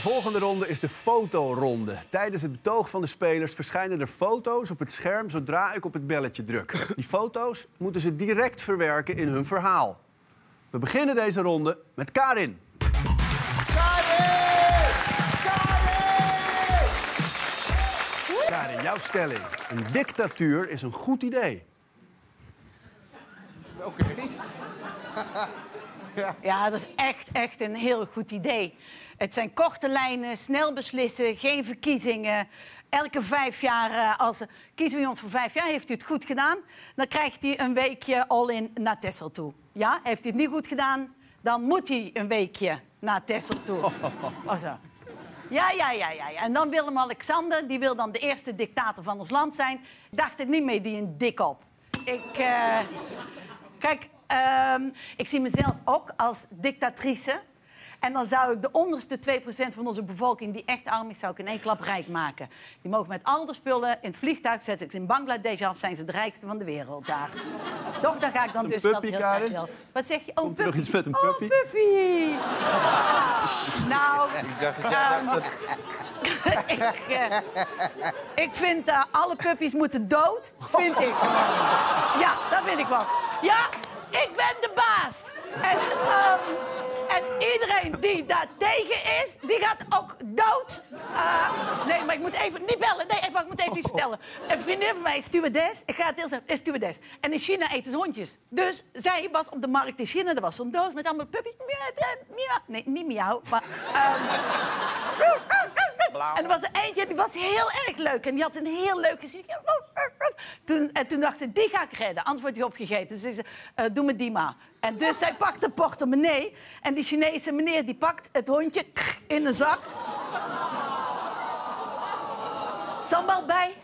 De volgende ronde is de fotoronde. Tijdens het betoog van de spelers verschijnen er foto's op het scherm zodra ik op het belletje druk. Die foto's moeten ze direct verwerken in hun verhaal. We beginnen deze ronde met Karin. Karin, jouw stelling. Een dictatuur is een goed idee. Oké. Ja, dat is echt, echt een heel goed idee. Het zijn korte lijnen, snel beslissen, geen verkiezingen. Elke vijf jaar, eh, als kiezen we iemand voor vijf jaar, heeft hij het goed gedaan... dan krijgt hij een weekje all-in naar Texel toe. Ja, heeft hij het niet goed gedaan, dan moet hij een weekje naar Texel toe. Oh, zo. Ja, ja, ja, ja, ja. En dan Willem-Alexander, die wil dan de eerste dictator van ons land zijn. Dacht het niet mee, die een dik op. Ik, eh, Kijk, ehm, ik zie mezelf ook als dictatrice. En dan zou ik de onderste 2% van onze bevolking die echt arm is, zou ik in één klap rijk maken. Die mogen met al de spullen in het vliegtuig zetten. In Bangladesh af, zijn ze de rijkste van de wereld daar. Toch, daar ga ik dan Een dus puppy, heel erg wel. Wat zeg je? Oh, Komt er nog puppy. iets met een Oh, puppy? puppy. nou, Ik dacht dat Ehm, dat... ik, eh, ik vind eh, alle puppies moeten dood. Vind ik. Ja, dat vind ik wel. Ja, ik ben de baas. En, ehm, en iedereen die daar tegen is, die gaat ook dood. Eh, nee, maar ik moet even... Niet bellen. Nee, even, ik moet even iets vertellen. Een vriendin van mij is stewardess. Ik ga het heel snel. Is stewardess. En in China eten ze hondjes. Dus zij was op de markt in China. Er was zo'n doos met allemaal miauw. Nee, niet miauw, maar... ehm, en er was er eentje, die was heel erg leuk. En die had een heel leuk gezicht. En toen dacht ze, die ga ik redden, anders wordt hij opgegeten. Dus ze eh, doe me die maar. En dus zij pakt de portemonnee. En die Chinese meneer die pakt het hondje in een zak. Sambal bij.